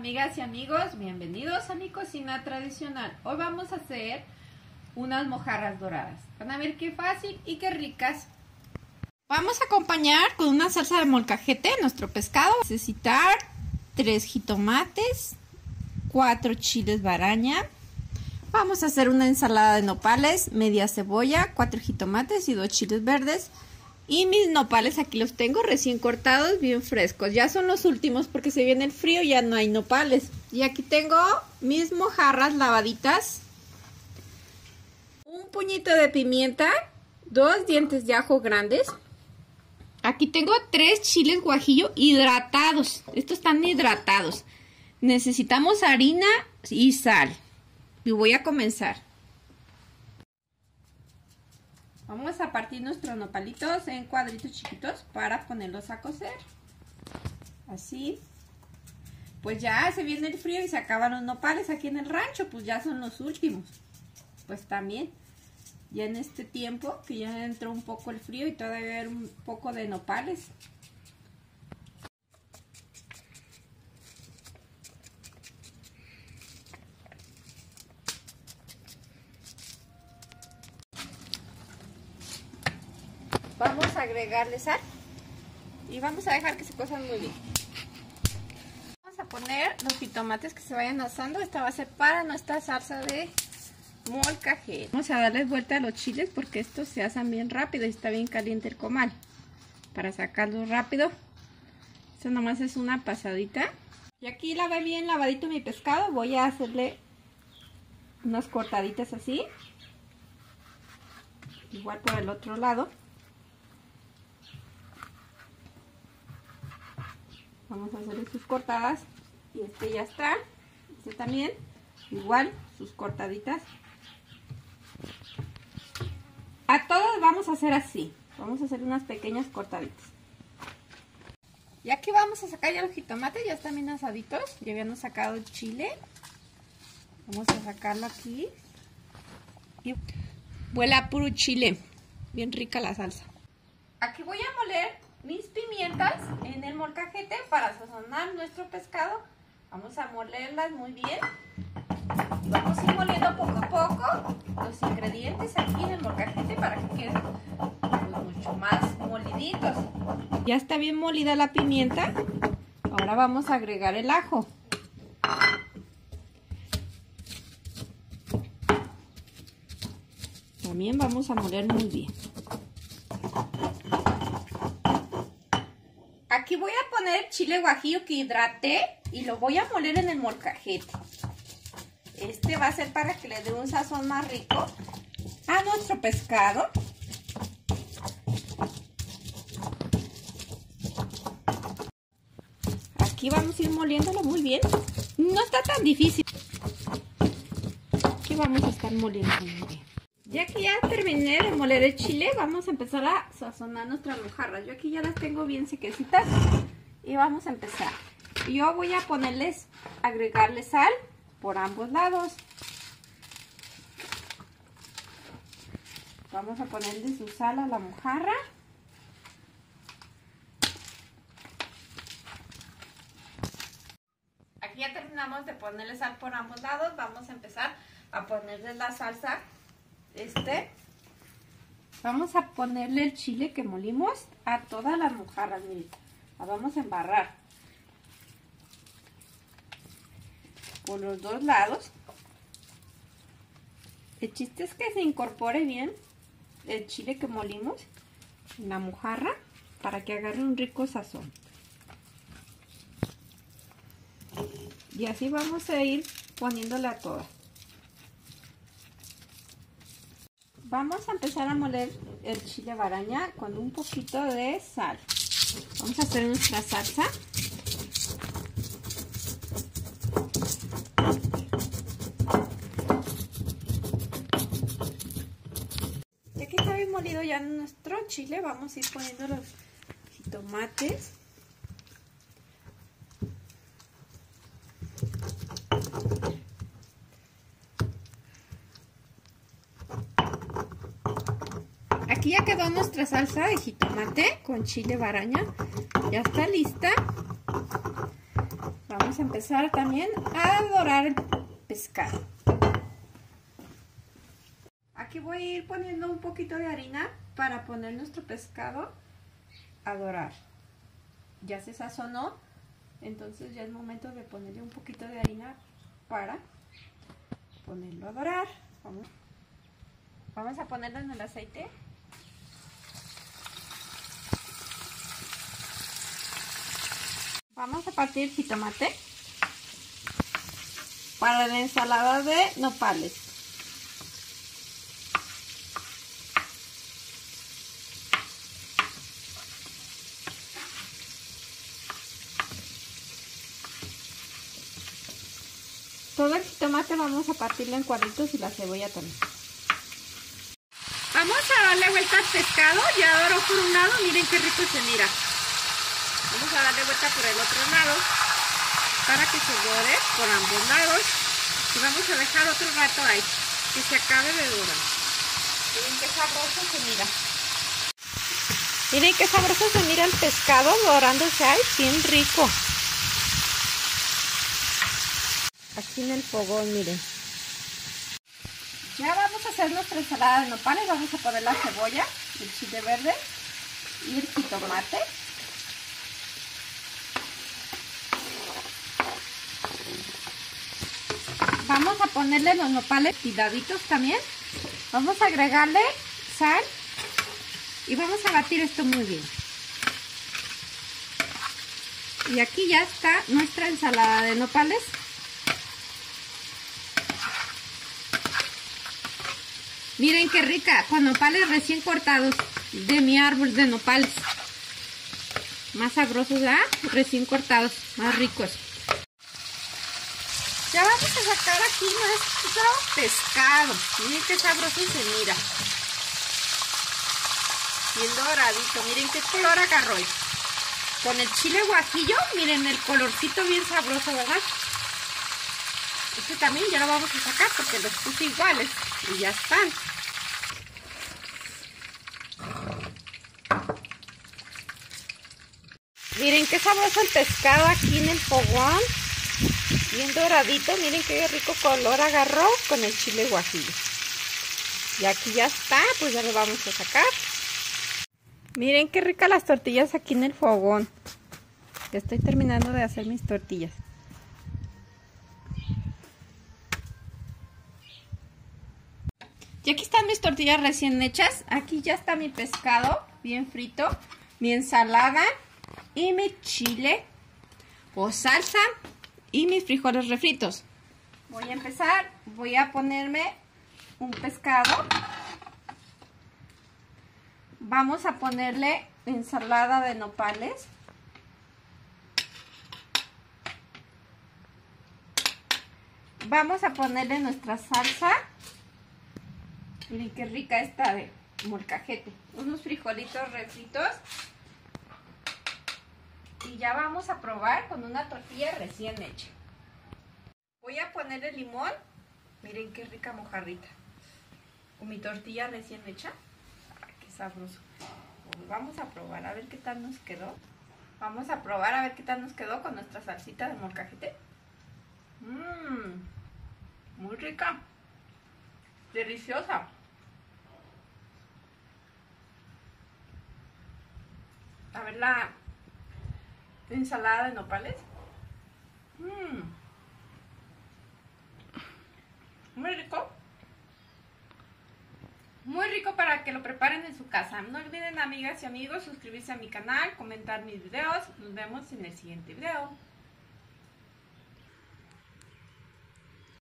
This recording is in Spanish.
amigas y amigos, bienvenidos a mi cocina tradicional. Hoy vamos a hacer unas mojarras doradas. Van a ver qué fácil y qué ricas. Vamos a acompañar con una salsa de molcajete nuestro pescado. Necesitar tres jitomates, cuatro chiles baraña. Vamos a hacer una ensalada de nopales, media cebolla, cuatro jitomates y dos chiles verdes. Y mis nopales aquí los tengo recién cortados, bien frescos. Ya son los últimos porque se viene el frío ya no hay nopales. Y aquí tengo mis mojarras lavaditas. Un puñito de pimienta. Dos dientes de ajo grandes. Aquí tengo tres chiles guajillo hidratados. Estos están hidratados. Necesitamos harina y sal. Y voy a comenzar. Vamos a partir nuestros nopalitos en cuadritos chiquitos para ponerlos a cocer. Así. Pues ya se viene el frío y se acaban los nopales aquí en el rancho, pues ya son los últimos. Pues también, ya en este tiempo que ya entró un poco el frío y todavía hay un poco de nopales. Vamos agregarle sal y vamos a dejar que se cosan muy bien. Vamos a poner los jitomates que se vayan asando. Esta va a ser para nuestra salsa de molcajete. Vamos a darles vuelta a los chiles porque estos se asan bien rápido y está bien caliente el comal. Para sacarlos rápido. Esto nomás es una pasadita. Y aquí lavé bien lavadito mi pescado. Voy a hacerle unas cortaditas así. Igual por el otro lado. Vamos a hacer sus cortadas. Y este ya está. Este también. Igual, sus cortaditas. A todos vamos a hacer así. Vamos a hacer unas pequeñas cortaditas. Y aquí vamos a sacar ya los jitomates. Ya están bien asaditos. Ya habíamos sacado el chile. Vamos a sacarlo aquí. Y huele puro chile. Bien rica la salsa. Aquí voy a moler mis pimientas en el molcajete para sazonar nuestro pescado. Vamos a molerlas muy bien. Vamos a ir moliendo poco a poco los ingredientes aquí en el molcajete para que queden pues, mucho más moliditos. Ya está bien molida la pimienta. Ahora vamos a agregar el ajo. También vamos a moler muy bien. Aquí voy a poner chile guajillo que hidraté y lo voy a moler en el molcajete. Este va a ser para que le dé un sazón más rico a nuestro pescado. Aquí vamos a ir moliéndolo muy bien. No está tan difícil. Aquí vamos a estar moliendo muy bien. Ya que ya terminé de moler el chile, vamos a empezar a sazonar nuestras mojarras. Yo aquí ya las tengo bien sequecitas y vamos a empezar. Yo voy a ponerles, agregarle sal por ambos lados. Vamos a ponerle su sal a la mojarra. Aquí ya terminamos de ponerle sal por ambos lados. Vamos a empezar a ponerle la salsa este. Vamos a ponerle el chile que molimos a todas las mojarras, miren. La vamos a embarrar. Por los dos lados. El chiste es que se incorpore bien el chile que molimos en la mojarra para que agarre un rico sazón. Y así vamos a ir poniéndole a todas. Vamos a empezar a moler el chile baraña con un poquito de sal. Vamos a hacer nuestra salsa. Ya que está bien molido ya nuestro chile, vamos a ir poniendo los jitomates. Aquí ya quedó nuestra salsa de jitomate con chile baraña. Ya está lista. Vamos a empezar también a dorar el pescado. Aquí voy a ir poniendo un poquito de harina para poner nuestro pescado a dorar. Ya se sazonó, entonces ya es momento de ponerle un poquito de harina para ponerlo a dorar. Vamos, vamos a ponerlo en el aceite. Vamos a partir jitomate para la ensalada de nopales. Todo el jitomate vamos a partirlo en cuadritos y la cebolla también. Vamos a darle vuelta al pescado, ya doró por un lado, miren qué rico se mira. Vamos a darle vuelta por el otro lado para que se dore por ambos lados. Y vamos a dejar otro rato ahí, que se acabe de dorar. Miren qué sabroso se mira. Miren qué sabroso se mira el pescado dorándose ahí, bien rico. Aquí en el fogón, miren. Ya vamos a hacer nuestra ensalada de nopales. Vamos a poner la cebolla, el chile verde y el jitomate. Vamos a ponerle los nopales tiraditos también. Vamos a agregarle sal y vamos a batir esto muy bien. Y aquí ya está nuestra ensalada de nopales. Miren qué rica, con nopales recién cortados de mi árbol de nopales. Más sabrosos, ¿ah? Recién cortados, más ricos. Ya vamos a sacar aquí nuestro pescado. Miren qué sabroso se mira. Bien doradito. Miren qué color agarró. Con el chile guajillo, miren el colorcito bien sabroso, ¿verdad? Este también ya lo vamos a sacar porque los puse iguales y ya están. Miren qué sabroso el pescado aquí en el fogón bien doradito, miren qué rico color agarró con el chile guajillo. Y aquí ya está, pues ya lo vamos a sacar. Miren qué ricas las tortillas aquí en el fogón. Ya estoy terminando de hacer mis tortillas. Y aquí están mis tortillas recién hechas. Aquí ya está mi pescado bien frito, mi ensalada y mi chile o salsa y mis frijoles refritos. Voy a empezar, voy a ponerme un pescado. Vamos a ponerle ensalada de nopales. Vamos a ponerle nuestra salsa. Miren qué rica está de molcajete. Unos frijolitos refritos. Ya vamos a probar con una tortilla recién hecha. Voy a ponerle limón. Miren qué rica mojarrita. Con mi tortilla recién hecha. Ay, qué sabroso. Vamos a probar a ver qué tal nos quedó. Vamos a probar a ver qué tal nos quedó con nuestra salsita de molcajete. Mmm, muy rica. Deliciosa. A ver la ensalada de nopales. Mmm. Muy rico. Muy rico para que lo preparen en su casa. No olviden amigas y amigos suscribirse a mi canal, comentar mis videos. Nos vemos en el siguiente video.